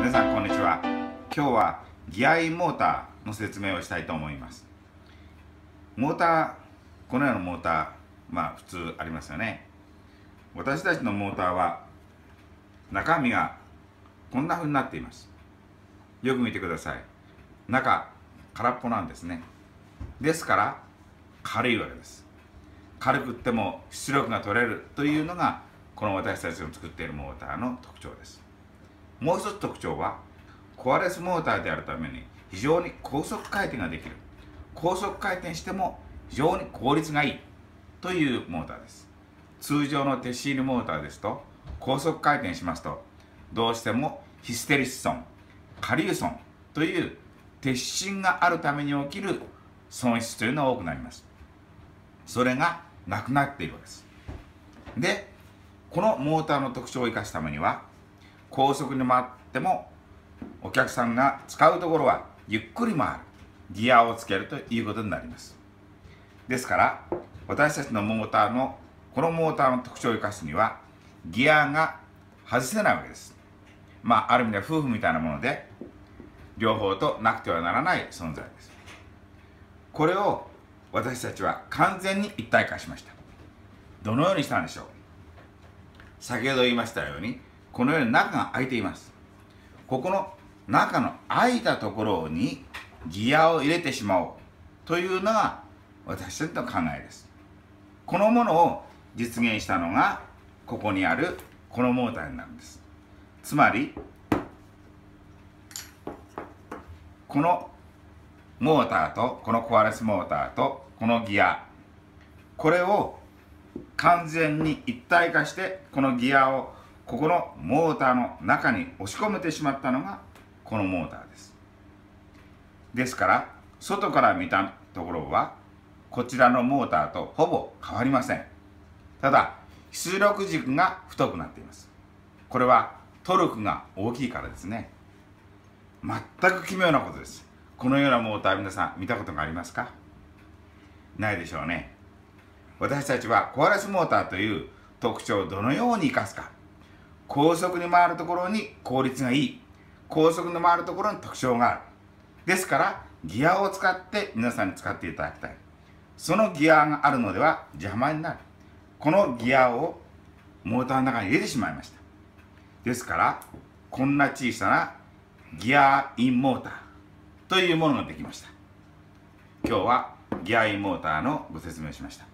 皆さんこんにちは。今日はギアインモーターの説明をしたいと思います。モーターこのようなモーターまあ普通ありますよね。私たちのモーターは中身がこんな風になっています。よく見てください。中空っぽなんですね。ですから軽いわけです。軽くっても出力が取れるというのがこの私たちの作っているモーターの特徴です。もう一つ特徴はコアレスモーターであるために非常に高速回転ができる。高速回転しても非常に効率がいい。というモーターです。通常の鉄シールモーターですと高速回転しますとどうしてもヒステリス損カリウ損という鉄心があるために起きる損失というのが多くなります。それがなくなっているわけです。でこのモーターの特徴を生かすためには高速に回ってもお客さんが使うところはゆっくり回る。ギアをつけるということになります。ですから私たちのモーターのこのモーターの特徴を生かすにはギアが外せないわけです。まあある意味では夫婦みたいなもので両方となくてはならない存在です。これを私たちは完全に一体化しました。どのようにしたんでしょう。先ほど言いましたようにこのように中が開いています。ここの中の開いたところにギアを入れてしまおう。というのが私たちの考えです。このものを実現したのがここにあるこのモーターになるんです。つまりこのモーターとこのコアレスモーターとこのギア。これを完全に一体化してこのギアをここのモーターの中に押し込めてしまったのがこのモーターです。ですから外から見たところはこちらのモーターとほぼ変わりません。ただ出力軸が太くなっています。これはトルクが大きいからですね。全く奇妙なことです。このようなモーター皆さん見たことがありますか？ないでしょうね。私たちはコアレスモーターという特徴をどのように生かすか。高速に回るところに効率がいい。高速に回るところに特徴がある。ですからギアを使って皆さんに使っていただきたい。そのギアがあるのでは邪魔になる。このギアをモーターの中に入れてしまいました。ですからこんな小さなギアインモーターというものができました。今日はギアインモーターのご説明をしました。